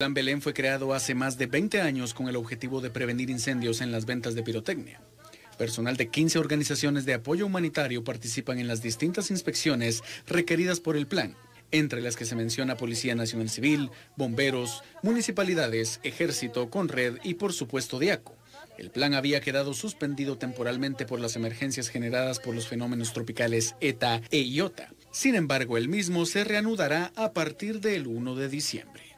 Plan Belén fue creado hace más de 20 años con el objetivo de prevenir incendios en las ventas de pirotecnia. Personal de 15 organizaciones de apoyo humanitario participan en las distintas inspecciones requeridas por el plan, entre las que se menciona Policía Nacional Civil, bomberos, municipalidades, ejército, Conred y por supuesto DIACO. El plan había quedado suspendido temporalmente por las emergencias generadas por los fenómenos tropicales ETA e IOTA. Sin embargo, el mismo se reanudará a partir del 1 de diciembre.